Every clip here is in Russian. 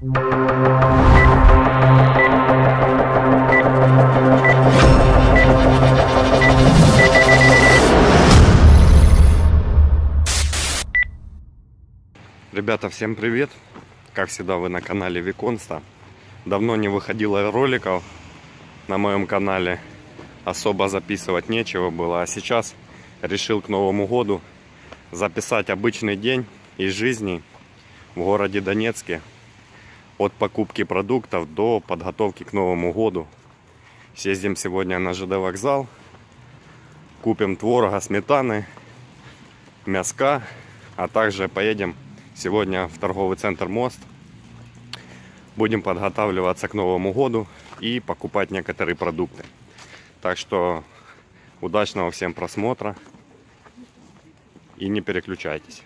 Ребята, всем привет! Как всегда, вы на канале Виконста. Давно не выходило роликов на моем канале. Особо записывать нечего было. А сейчас решил к Новому году записать обычный день из жизни в городе Донецке. От покупки продуктов до подготовки к Новому году. Съездим сегодня на ЖД вокзал. Купим творога, сметаны, мяска. А также поедем сегодня в торговый центр Мост. Будем подготавливаться к Новому году и покупать некоторые продукты. Так что удачного всем просмотра и не переключайтесь.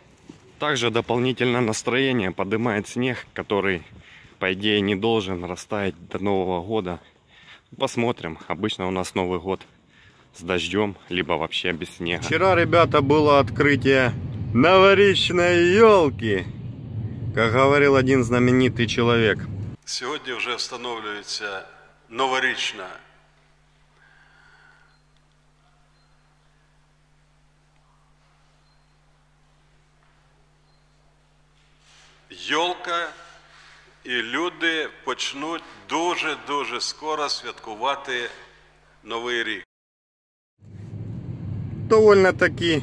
Также дополнительное настроение поднимает снег, который по идее не должен растаять до Нового года. Посмотрим. Обычно у нас Новый год с дождем, либо вообще без снега. Вчера, ребята, было открытие новорічної елки, как говорил один знаменитый человек. Сьогодні вже встановлюється новорічна йолка, і люди почнуть дуже-дуже скоро святкувати Новий рік. Довольно-таки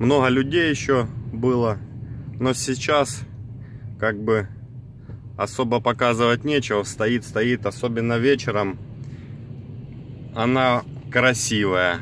много людей еще было. Но сейчас как бы особо показывать нечего. Стоит, стоит, особенно вечером. Она красивая.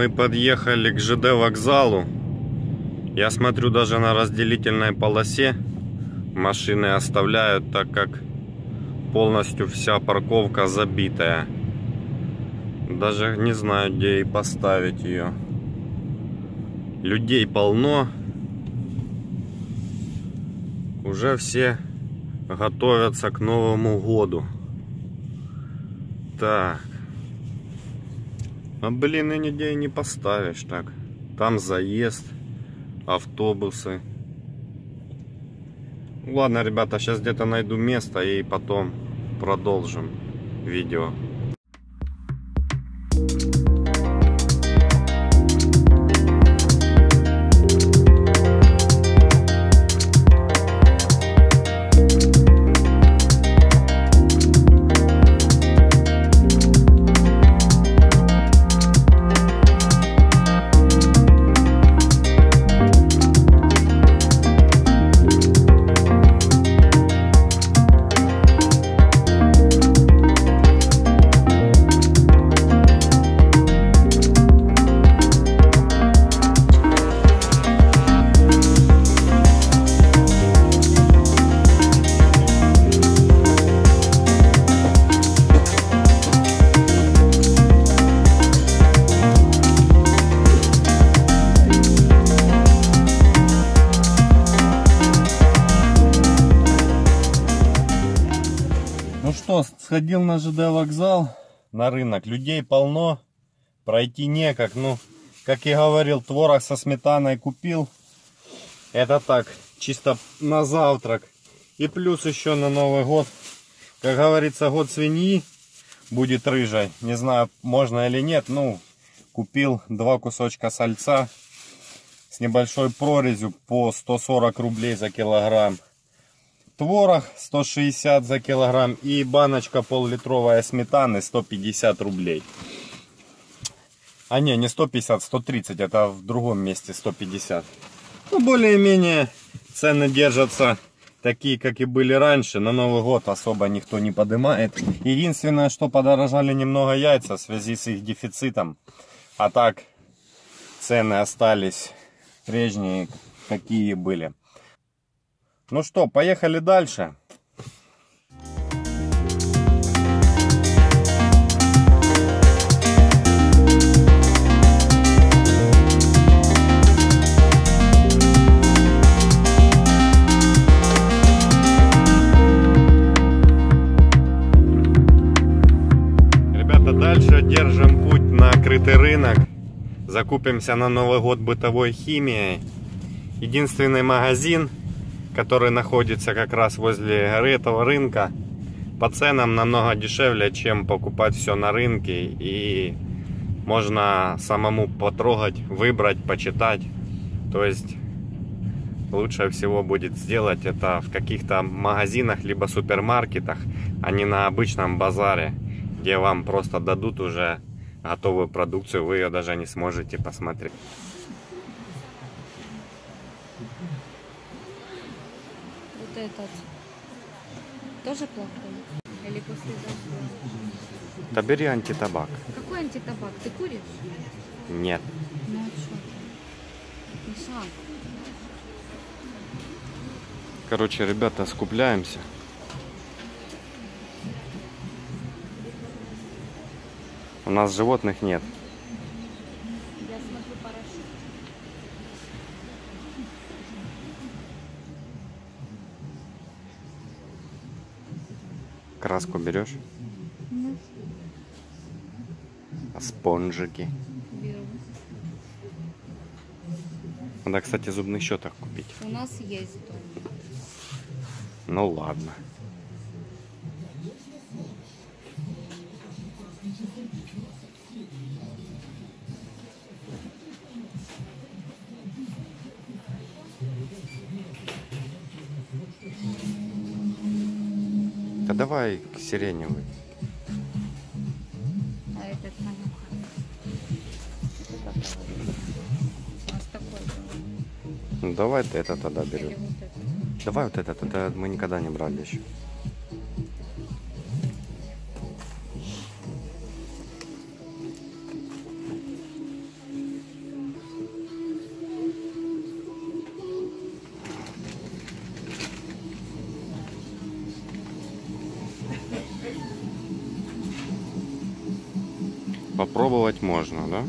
Мы подъехали к ЖД вокзалу. Я смотрю, даже на разделительной полосе машины оставляют, так как полностью вся парковка забитая. Даже не знаю, где и поставить ее. Людей полно. Уже все готовятся к Новому году. Так. А блин, и нигде и не поставишь так. Там заезд, автобусы. Ладно, ребята, сейчас где-то найду место и потом продолжим видео. Сходил на ЖД вокзал, на рынок. Людей полно, пройти некак. Ну, как я говорил, творог со сметаной купил. Это так, чисто на завтрак. И плюс еще на Новый год. Как говорится, год свиньи будет рыжей. Не знаю, можно или нет. Ну, купил два кусочка сальца с небольшой прорезью по 140 рублей за килограмм. Творог 160 за килограмм и баночка пол-литровая сметаны 150 рублей. А не, не 150, 130, это в другом месте 150. Ну, более-менее цены держатся такие, как и были раньше. На Новый год особо никто не поднимает. Единственное, что подорожали немного яйца в связи с их дефицитом. А так, цены остались прежние, какие были. Ну что, поехали дальше. Ребята, дальше держим путь на крытый рынок. Закупимся на Новый год бытовой химией. Единственный магазин, который находится как раз возле этого рынка, по ценам намного дешевле, чем покупать все на рынке. И можно самому потрогать, выбрать, почитать. То есть лучше всего будет сделать это в каких-то магазинах либо супермаркетах, а не на обычном базаре, где вам просто дадут уже готовую продукцию, вы ее даже не сможете посмотреть. Этот тоже плохой? Или после дождя? Да бери антитабак. Какой антитабак? Ты куришь? Нет. Ну а что? Миша, Короче, ребята, скупляемся. У нас животных нет. Краску берешь? Нет. А спонжики? Беру. Надо, кстати, зубных щеток купить. У нас есть дома. Ну ладно. Сиреневый. А этот понюхай. Это как говорится? У нас такой был. Ну давай ты это тогда берем. вот. Давай вот этот, это мы никогда не брали еще. Попробовать можно, да?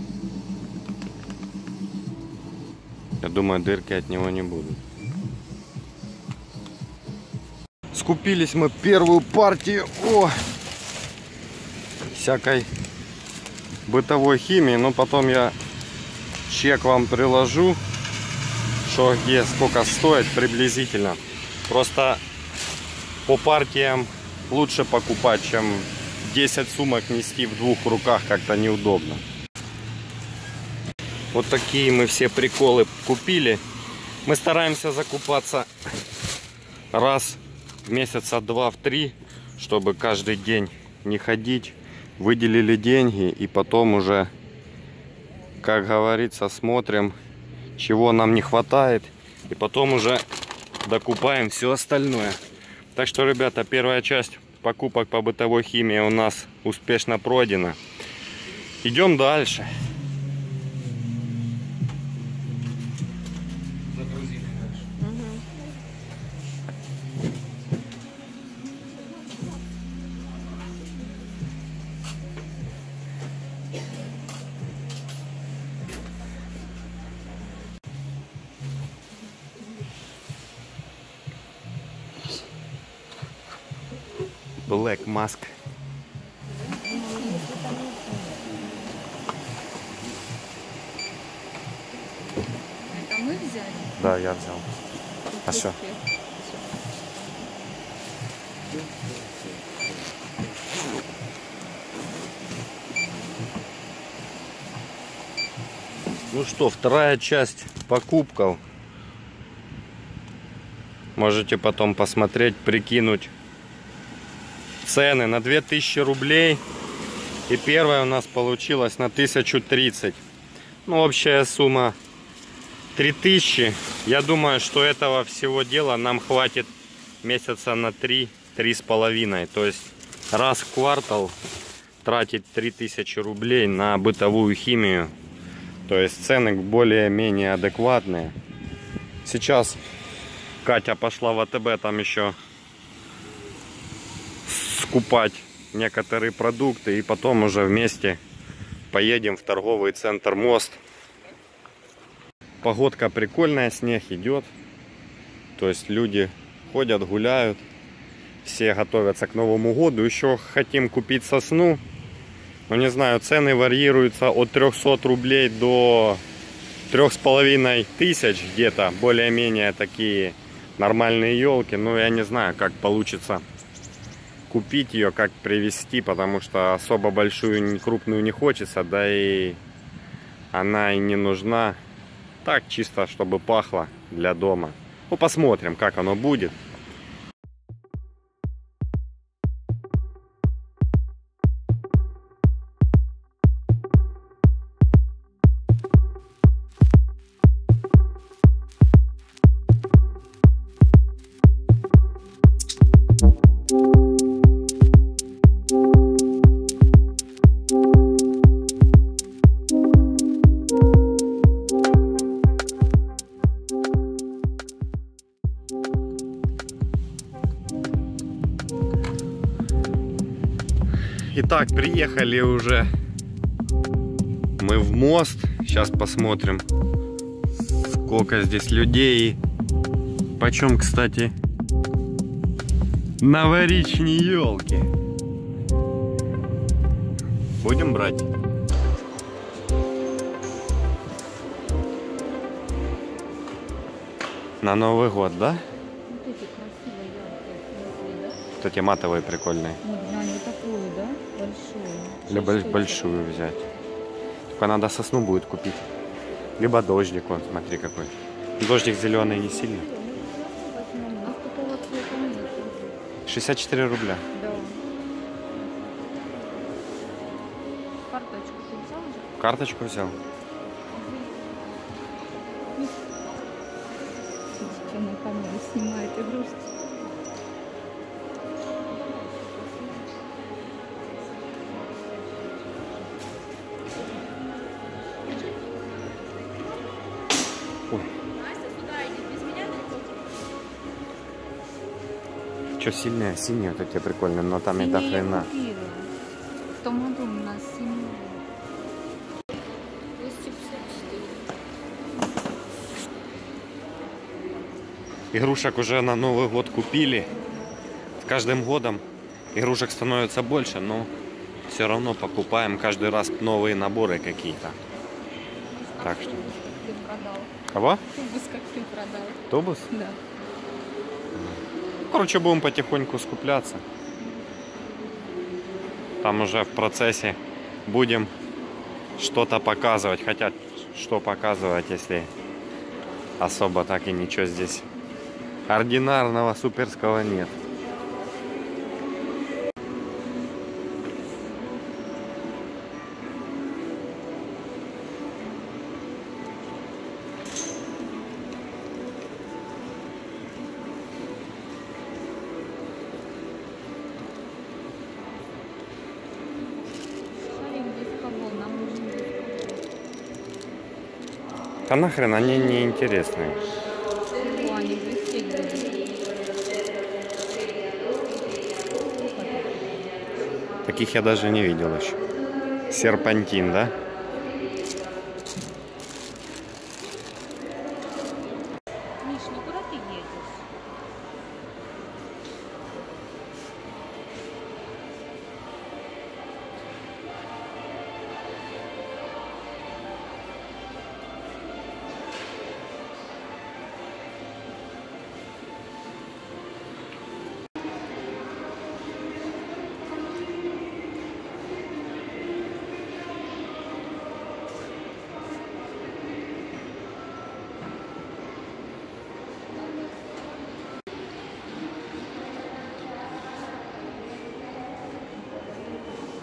Я думаю, дырки от него не будут. Скупились мы первую партию о, всякой бытовой химии, но потом я чек вам приложу, что где сколько стоит приблизительно. Просто по партиям лучше покупать, чем 10 сумок нести в двух руках как-то неудобно. Вот такие мы все приколы купили. Мы стараемся закупаться раз в месяца два в три, чтобы каждый день не ходить. Выделили деньги и потом уже, как говорится, смотрим, чего нам не хватает. И потом уже докупаем все остальное. Так что, ребята, первая часть покупок по бытовой химии у нас успешно пройдена. Идем дальше. Black Mask. Это мы взяли? Да, я взял. А что? Ну что, вторая часть покупков. Можете потом посмотреть, прикинуть цены на 2000 рублей. И первая у нас получилась на 1030. Ну, общая сумма 3000. Я думаю, что этого всего дела нам хватит месяца на 3, три с половиной. То есть раз в квартал тратить 3000 рублей на бытовую химию. То есть цены более-менее адекватные. Сейчас Катя пошла в АТБ там еще скупать некоторые продукты и потом уже вместе поедем в торговый центр Мост. Погодка прикольная, снег идет. То есть люди ходят, гуляют. Все готовятся к Новому году. Еще хотим купить сосну. Но не знаю, цены варьируются от 300 рублей до трех с половиной тысяч где-то. Более-менее такие нормальные елки. Но я не знаю, как получится купить ее, как привезти, потому что особо большую, крупную не хочется, да и она и не нужна. Так, чисто, чтобы пахло для дома. Ну, посмотрим, как оно будет. Итак, приехали уже мы в мост. Сейчас посмотрим, сколько здесь людей. Почем, кстати, новоричные елки. Будем брать. На Новый год, да? Вот эти эти матовые прикольные. Ну, глянь, вот такую, да? Большую. Либо Шесть большую взять. Только надо сосну будет купить. Либо дождик, вот, смотри какой. Дождик зеленый не сильно. Возьмем. У нас такого цвета нет. 64 рубля. Да. Карточку ты взял? Карточку взял. На камеру снимает игрушки? Что сильнее? Синие вот эти прикольные, но там и до Синие хрена. купила. В том году у нас синий был. 254. Игрушек уже на Новый год купили. С каждым годом игрушек становится больше, но все равно покупаем каждый раз новые наборы какие-то. Так что. Ты продал. Кого? Тубус как ты продал. Тобус? Да. Короче, будем потихоньку скупляться. Там уже в процессе будем что-то показывать. Хотя, что показывать, если особо так и ничего здесь ординарного, суперского нет. Да нахрен, они не будут. Таких я даже не видел еще. Серпантин, да?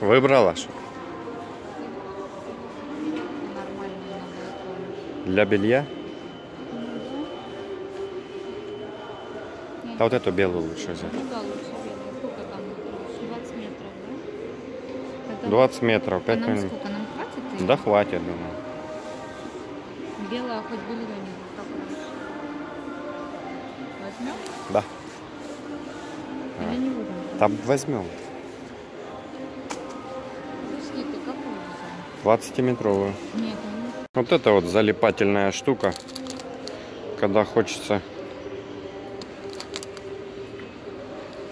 Выбрала что? Для белья? А вот эту белую лучше взять. Ну да, лучше белый. Сколько там? 20 метров, да? Это 20 метров, а 5 нам минут. сколько? Нам хватит? её? Да хватит, думаю. Белая хоть белье не раньше. Возьмем? Да. Или не будем? Там возьмем. 20-метровую. Нет, не Вот это вот залипательная штука, когда хочется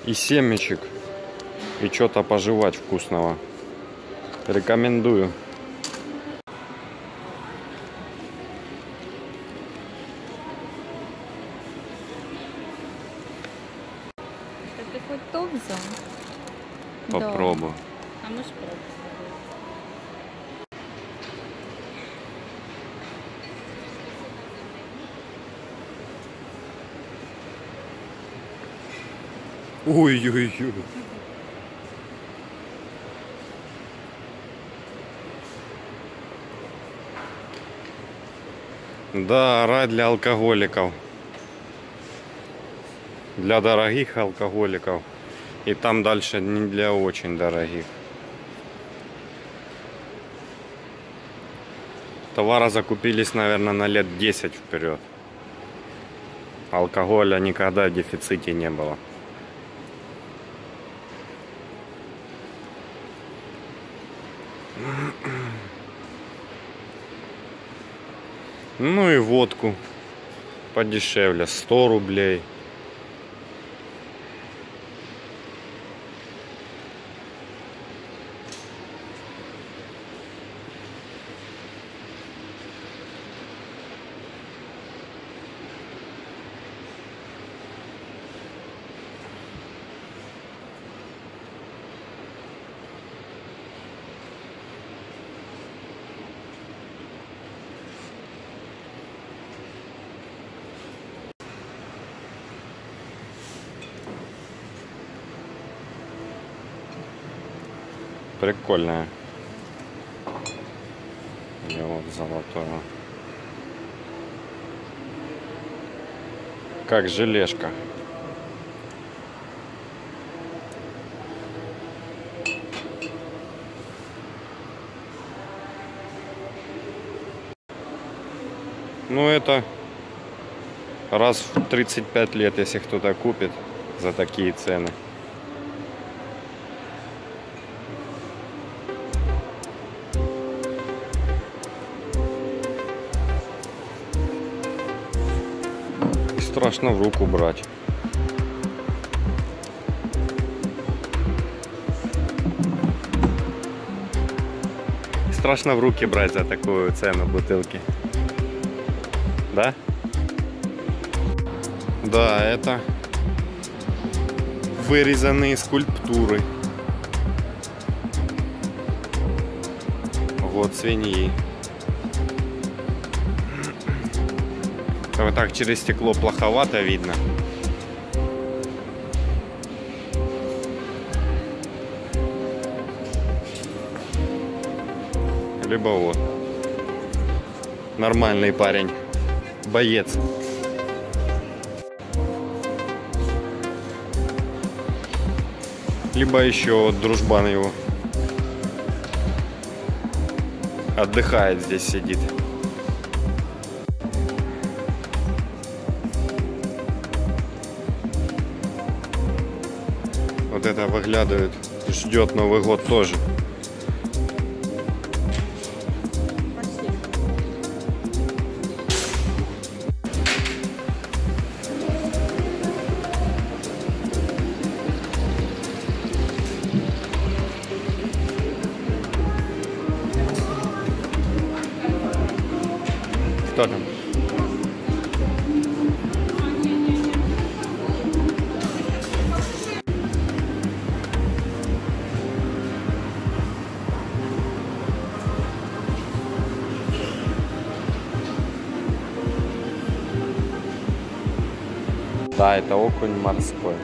и семечек, и что-то пожевать вкусного. Рекомендую. Попробую. Да. А мы ж Ой-ой-ой. Да, рай для алкоголиков. Для дорогих алкоголиков. И там дальше не для очень дорогих. Товара закупились, наверное, на лет 10 вперед. Алкоголя никогда в дефиците не было. Ну и водку подешевле, 100 рублей. Прикольная. И вот золотое. Как желешка. Ну это раз в 35 лет, если кто-то купит за такие цены. Страшно в руку брать. Страшно в руки брать за такую цену бутылки. Да? Да, это вырезанные скульптуры. Вот свиньи. Вот так через стекло плоховато видно. Либо вот. Нормальный парень. Боец. Либо еще дружбан его. Отдыхает здесь, сидит. Выглядывает. Ждет Новый год тоже. Кто там? Да, это окунь морской.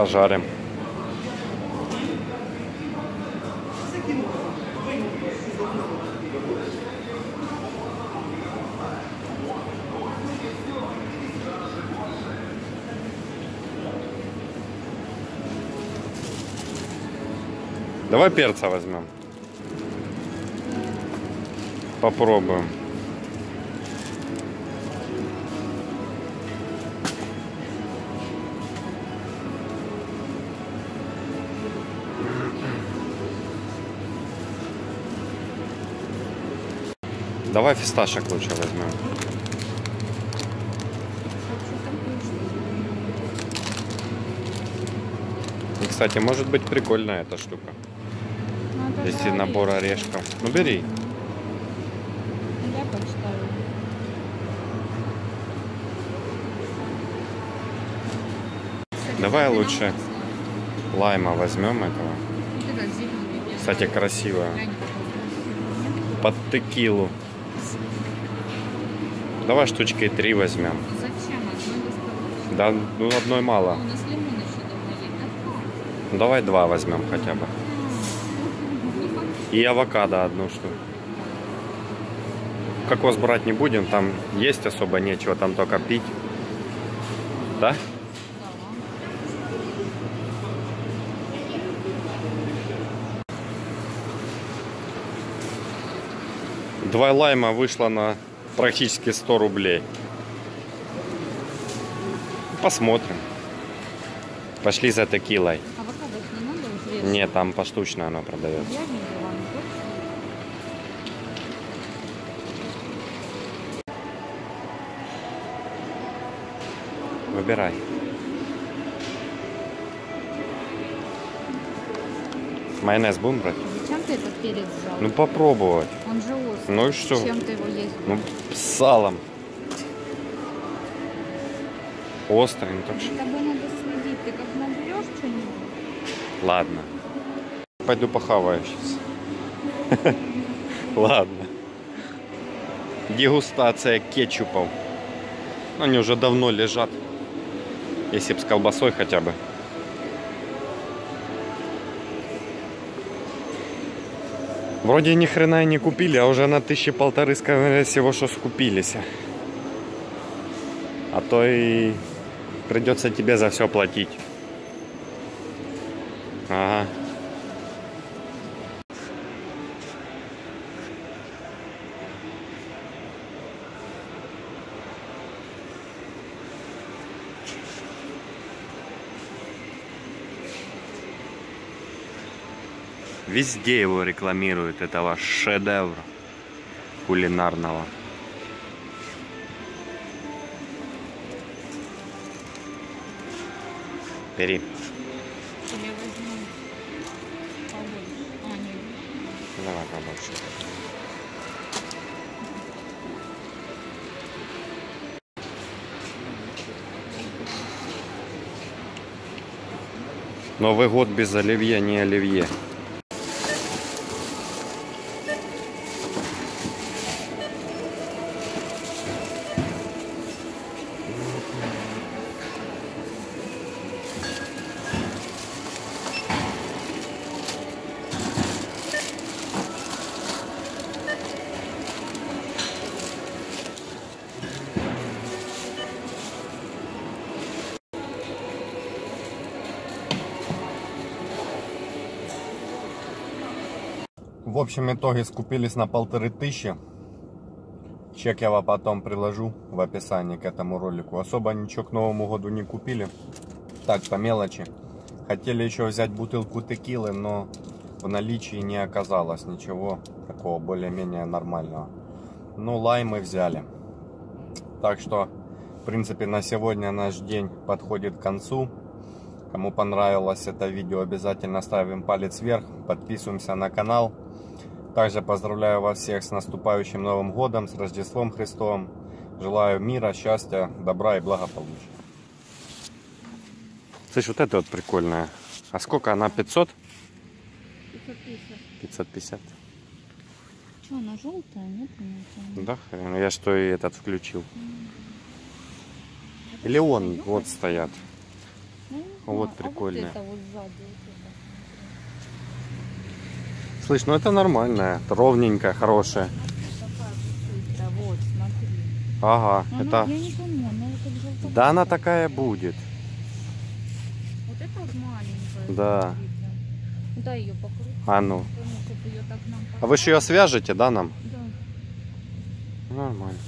Пожарим. Давай перца возьмем. Попробуем. Давай фисташек лучше возьмем. И, кстати, может быть прикольная эта штука. Ну, это Если же набор орешков. Ну бери. Я почитаю. Давай лучше. Лайма возьмем этого. Кстати, красивый. Под текилу. Давай штучки три возьмем. Зачем? Одной достаточно. Да, ну одной мало. А у нас лимон еще давно есть, да? Ну, давай два возьмем хотя бы. Ну, И авокадо одну штуку. Кокос брать не будем, там есть особо нечего, там только пить. Да. Два лайма вышло на практически 100 рублей. Посмотрим. Пошли за текилой. Авокадо ж не надо? Нет, там поштучно оно продается. Я. Выбирай. Майонез будем брать? Зачем ты этот перец взял? Ну попробовать. Он же. Ну и что? Чем ты его есть? Ну, с салом. Острый, ну так что. тобой надо следить. Ты как наберешь что-нибудь? Ладно. Пойду похаваю сейчас. Ладно. Дегустация кетчупов. Они уже давно лежат. Если бы с колбасой хотя бы. Вроде ни хрена не купили, а уже на тысячи полторы, скорее всего, что скупились. А то и придется тебе за все платить. Везде его рекламируют, этого шедевра кулинарного. Бери. Давай побольше. Новый год без оливье не оливье. В общем итоге скупились на полторы тысячи. Чек я вам потом приложу в описании к этому ролику. Особо ничего к Новому году не купили. Так, по мелочи. Хотели еще взять бутылку текилы, но в наличии не оказалось ничего такого более-менее нормального. Ну, лаймы взяли. Так что, в принципе, на сегодня наш день подходит к концу. Кому понравилось это видео, обязательно ставим палец вверх, подписываемся на канал. Также поздравляю вас всех с наступающим Новым Годом, с Рождеством Христовым. Желаю мира, счастья, добра и благополучия. Слышь, вот это вот прикольная. А сколько она? 500? 550. 550. Что, она желтая? Нет, нет. Да, хрен, я что и этот включил. Или он, вот стоят. Ну, Вот А, прикольная. А вот это вот сзади. Это. Слышь, ну это нормальная, ровненькая, хорошая. Вот, смотри. Ага, Она- это... Помню, она. Да она такая будет. Вот это вот маленькая. Да. Ну, Дай ее покрути. А ну. А вы же ее свяжете, да, нам? Да. Нормально.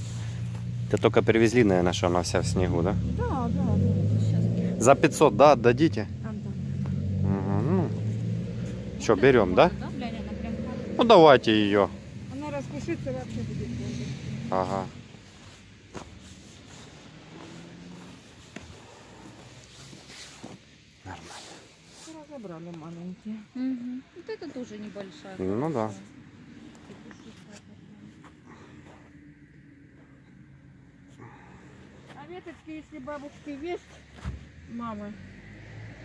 Это только привезли, наверное, что она вся в снегу, да? Да, да, да. Сейчас. За 500, да, отдадите? Отдам. Угу, ну. Что, берем, да? Да, глянь, она прям хорошая. Ну давайте ее. Она распушится вообще будет. Ага. Нормально. Разобрали маленькие. Мгм. Вот это тоже небольшая. Ну да. А веточки, если бабушки есть, мамы,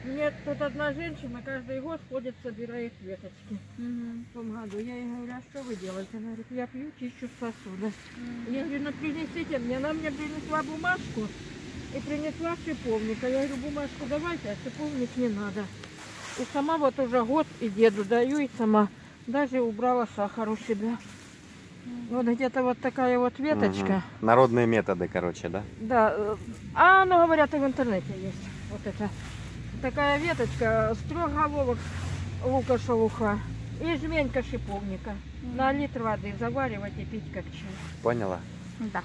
мне тут одна женщина каждый год ходит, собирает веточки. Мгм. В том году я ей говорю, а что вы делаете? Она говорит, я пью, чищу сосуды. Мгм. Я говорю, ну принесите мне. Она мне принесла бумажку и принесла шиповник. А я говорю, бумажку давайте, а шиповник не надо. И сама вот уже год и деду даю, и сама даже убрала сахар у себя. Вот где-то вот такая вот веточка. Мгм. Народные методы, короче, да? Да, э, а ну говорят, и в интернете есть вот это. Такая веточка с трех головок лука шелуха и жменька шиповника. На литр воды заваривать и пить как чай. Поняла? Да.